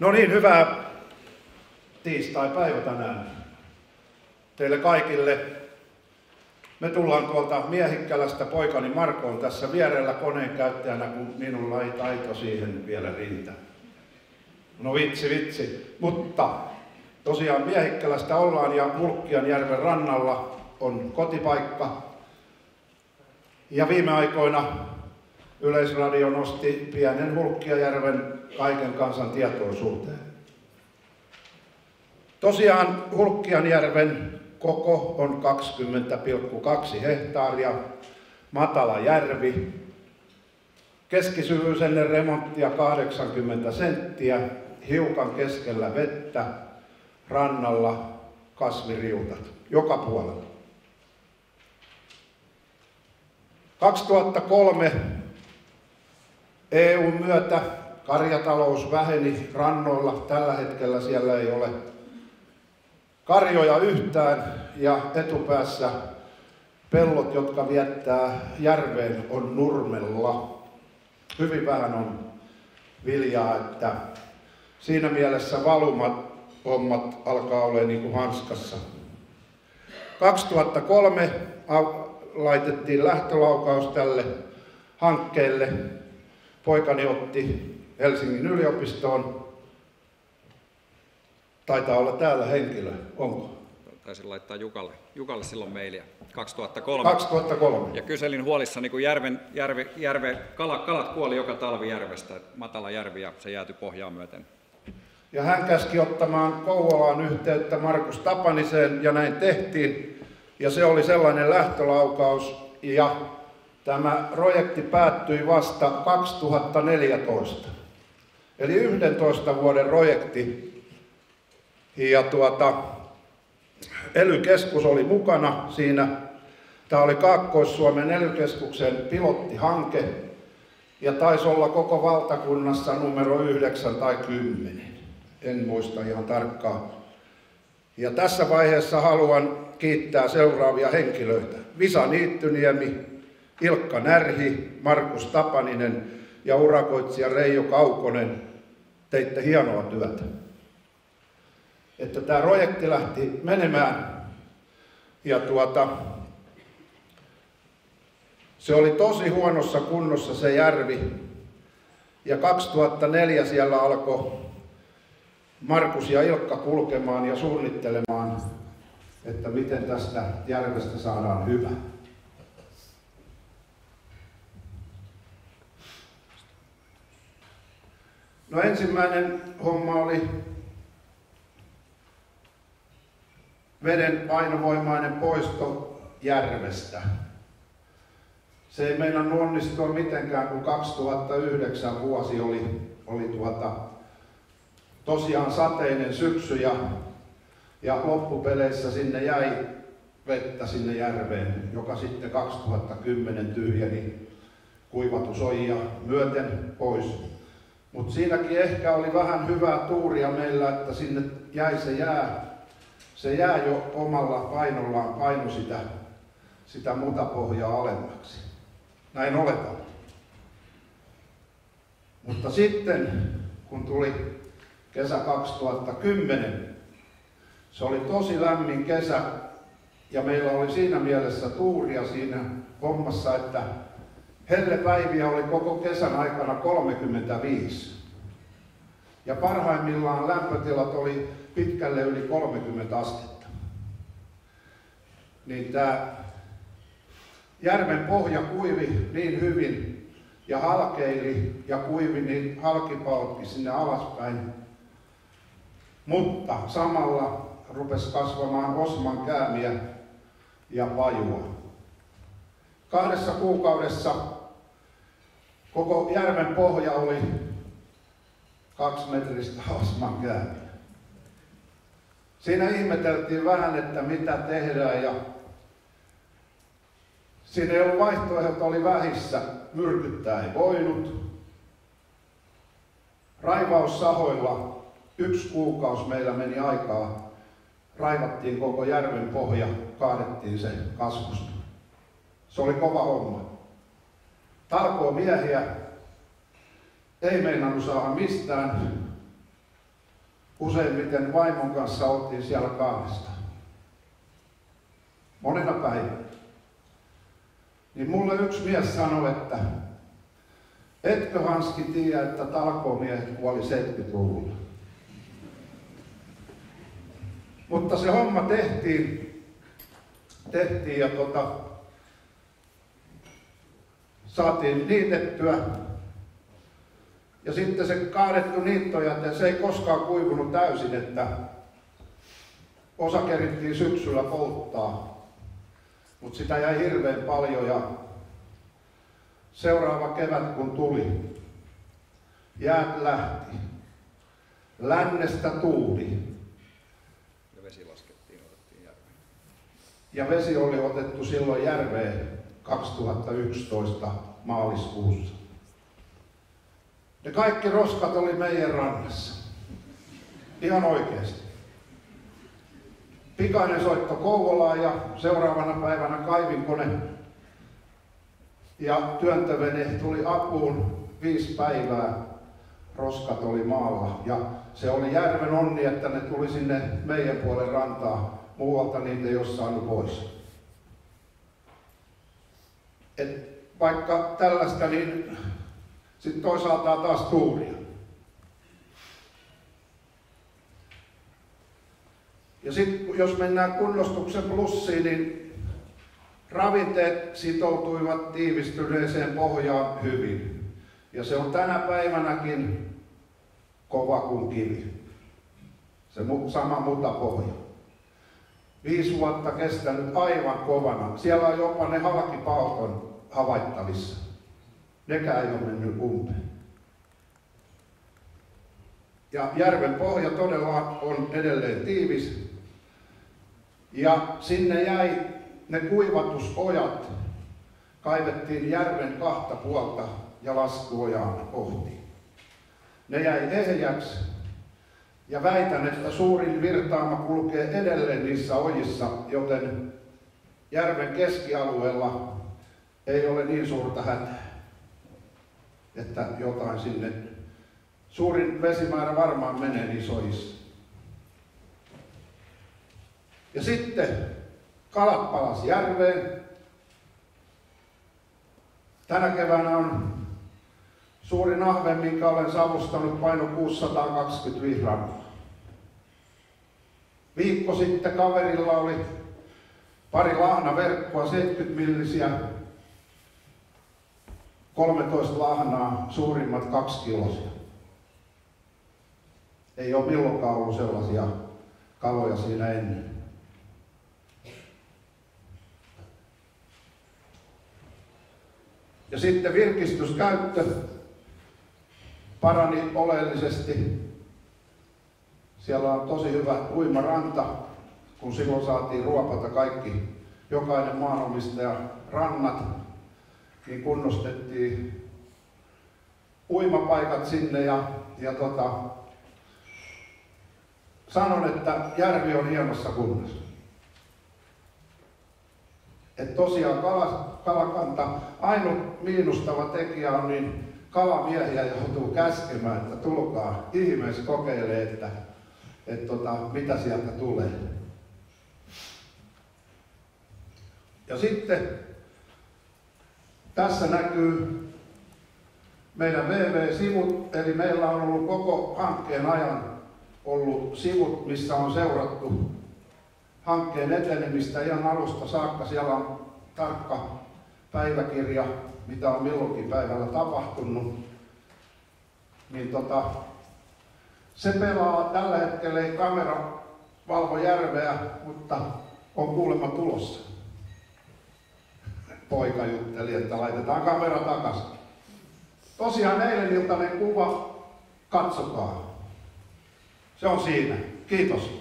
No niin, hyvää tiistai-päivä tänään teille kaikille. Me tullaan tuolta Miehikkälästä, poikani Marko on tässä vierellä koneen käyttäjänä, kun minulla ei taito siihen vielä riitä. No vitsi, vitsi. Mutta tosiaan Miehikkälästä ollaan ja järven rannalla on kotipaikka. Ja viime aikoina Yleisradio nosti pienen Hulkkiajärven kaiken kansan tietoisuuteen. Tosiaan Hulkkianjärven koko on 20,2 hehtaaria, matala järvi, keskisyvyys ennen remonttia 80 senttiä, hiukan keskellä vettä, rannalla kasviriutat joka puolella. 2003 EUn myötä karjatalous väheni rannoilla. Tällä hetkellä siellä ei ole karjoja yhtään ja etupäässä pellot, jotka viettää järveen, on nurmella. Hyvin vähän on viljaa, että siinä mielessä valumat hommat alkaa olla niin kuin hanskassa. 2003 laitettiin lähtölaukaus tälle hankkeelle. Poikani otti Helsingin yliopistoon Taitaa olla täällä henkilö, onko? Taisin laittaa Jukalle, Jukalle silloin mailia 2003. 2003. Ja kyselin huolissa, kun järven, järve, järve, kalat, kalat kuoli joka talvi järvestä, matala järvi ja se jääty pohjaan myöten. Ja hän käski ottamaan Kouvolaan yhteyttä Markus Tapaniseen ja näin tehtiin. Ja se oli sellainen lähtölaukaus ja tämä projekti päättyi vasta 2014. Eli 11 vuoden projekti ja tuota, ely oli mukana siinä. Tämä oli Kaakkois-Suomen ely pilottihanke ja taisi olla koko valtakunnassa numero 9 tai 10. En muista ihan tarkkaan. Ja tässä vaiheessa haluan kiittää seuraavia henkilöitä. Visa Niittyniemi, Ilkka Närhi, Markus Tapaninen ja urakoitsija Reijo Kaukonen. Teitte hienoa työtä että tämä projekti lähti menemään. Ja tuota, se oli tosi huonossa kunnossa se järvi. Ja 2004 siellä alkoi Markus ja Ilkka kulkemaan ja suunnittelemaan, että miten tästä järvestä saadaan hyvä. No ensimmäinen homma oli veden painovoimainen poisto järvestä. Se ei meidän onnistua mitenkään, kun 2009 vuosi oli, oli tuota, tosiaan sateinen syksy ja, ja loppupeleissä sinne jäi vettä sinne järveen, joka sitten 2010 tyhjeni kuivatusojia myöten pois. Mutta siinäkin ehkä oli vähän hyvää tuuria meillä, että sinne jäi se jää se jää jo omalla painollaan paino sitä, sitä mutapohjaa alemmaksi. Näin oletaan. Mutta sitten, kun tuli kesä 2010, se oli tosi lämmin kesä ja meillä oli siinä mielessä tuuria siinä hommassa, että hellepäiviä oli koko kesän aikana 35. Ja parhaimmillaan lämpötilat oli pitkälle yli 30 astetta. Niin tämä järven pohja kuivi niin hyvin ja halkeili ja kuivi niin halkipalkki sinne alaspäin. Mutta samalla rupesi kasvamaan osman käämiä ja pajua. Kahdessa kuukaudessa koko järven pohja oli kaksi metristä osman käämiä. Siinä ihmeteltiin vähän, että mitä tehdään ja siinä ei ollut vaihtoehdot, oli vähissä. Myrkyttää ei voinut. Raivaussahoilla yksi kuukausi meillä meni aikaa. Raivattiin koko järven pohja, kaadettiin se kasvusta. Se oli kova homma. Talkoo miehiä, ei meinannut saada mistään useimmiten vaimon kanssa oltiin siellä kahdesta. Monena päivänä. Niin mulle yksi mies sanoi, että etkö Hanski tiedä, että talkomiehet kuoli 70-luvulla. Mutta se homma tehtiin, tehtiin ja tota, saatiin niitettyä. Ja sitten se kaadettu niittojäte, se ei koskaan kuivunut täysin, että osa kerittiin syksyllä polttaa. Mutta sitä jäi hirveän paljon ja seuraava kevät kun tuli, jäät lähti. Lännestä tuuli. Ja vesi laskettiin, otettiin järveen. Ja vesi oli otettu silloin järveen 2011 maaliskuussa. Ne kaikki roskat oli meidän rannassa. Ihan oikeasti. Pikainen soitto Kouvolaan ja seuraavana päivänä kaivinkone ja työntävene tuli apuun viisi päivää. Roskat oli maalla ja se oli järven onni, että ne tuli sinne meidän puolen rantaa. Muualta niitä ei ole saanut pois. Et vaikka tällaista, niin sitten toisaalta taas tuuria. Ja sitten jos mennään kunnostuksen plussiin, niin ravinteet sitoutuivat tiivistyneeseen pohjaan hyvin. Ja se on tänä päivänäkin kova kuin kivi. Se sama mutapohja. Viisi vuotta kestänyt aivan kovana. Siellä on jopa ne halkipaukon havaittavissa. Nekään ei ole mennyt umpeen. Ja järven pohja todella on edelleen tiivis. Ja sinne jäi ne kuivatusojat, kaivettiin järven kahta puolta ja laskuojaan kohti. Ne jäi ehjäksi ja väitän, että suurin virtaama kulkee edelleen niissä ojissa, joten järven keskialueella ei ole niin suurta hätää, että jotain sinne. Suurin vesimäärä varmaan menee niissä ojissa. Ja sitten kalat palas järveen. Tänä keväänä on Suurin ahve, minkä olen savustanut, paino 625 grammaa. Viikko sitten kaverilla oli pari lahnaverkkoa, 70 millisiä, 13 lahnaa, suurimmat kaksi kilosia. Ei ole milloinkaan ollut sellaisia kaloja siinä ennen. Ja sitten virkistyskäyttö parani oleellisesti. Siellä on tosi hyvä uimaranta, kun silloin saatiin ruopata kaikki, jokainen maanomistaja rannat, niin kunnostettiin uimapaikat sinne ja, ja tota, sanon, että järvi on hienossa kunnossa. Että tosiaan kalakanta, ainut miinustava tekijä on niin kalamiehiä joutuu käskemään, että tulkaa ihmeessä kokeilee, että, että tota, mitä sieltä tulee. Ja sitten tässä näkyy meidän VV-sivut, eli meillä on ollut koko hankkeen ajan ollut sivut, missä on seurattu hankkeen etenemistä ihan alusta saakka. Siellä on tarkka päiväkirja mitä on milloinkin päivällä tapahtunut, niin tota, se pelaa tällä hetkellä ei kamera valvo järveä, mutta on kuulemma tulossa. Poika jutteli, että laitetaan kamera takaisin. Tosiaan eilen iltainen kuva, katsokaa. Se on siinä. Kiitos.